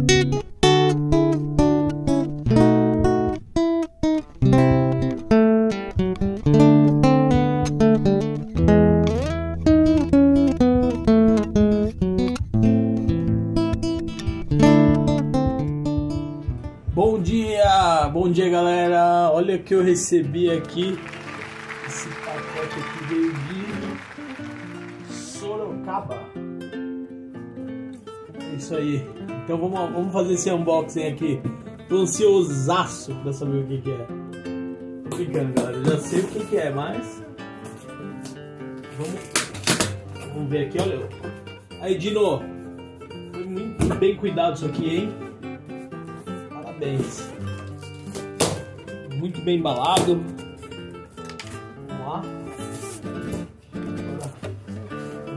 Bom dia, bom dia galera. Olha o que eu recebi aqui. Esse pacote aqui veio de Sorocaba. É isso aí. Então vamos, vamos fazer esse unboxing aqui. Tô ansiosaço pra saber o que, que é. Tô brincando, galera. Eu já sei o que, que é, mas. Vamos, vamos ver aqui, olha. Aí, Dino. Foi muito bem cuidado isso aqui, hein? Parabéns. Muito bem embalado. Vamos lá.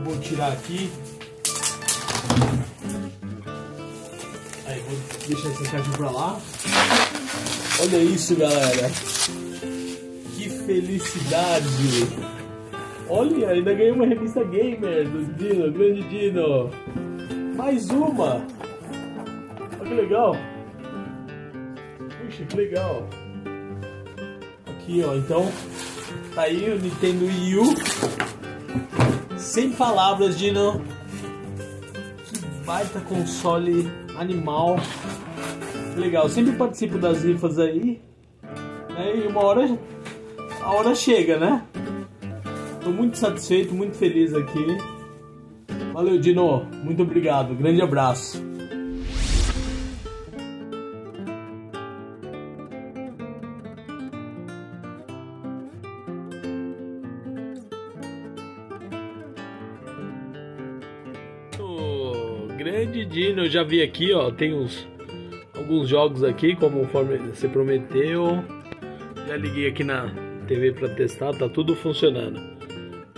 Vou tirar aqui. Vou deixar esse caixinho pra lá. Olha isso, galera. Que felicidade. Olha, ainda ganhei uma revista gamer do Dino, grande Dino. Mais uma. Olha que legal. Puxa, que legal. Aqui, ó. Então, tá aí o Nintendo Wii U. Sem palavras, Dino. Baita console animal. Legal. Sempre participo das rifas aí. Né? E uma hora... A hora chega, né? Tô muito satisfeito, muito feliz aqui. Valeu, Dino. Muito obrigado. Grande abraço. O grande Dino, eu já vi aqui, ó, tem uns alguns jogos aqui, conforme você prometeu. Já liguei aqui na TV para testar, tá tudo funcionando.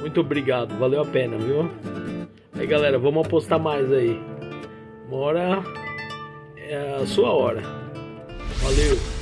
Muito obrigado, valeu a pena, viu? Aí galera, vamos apostar mais aí. Uma hora é a sua hora. Valeu!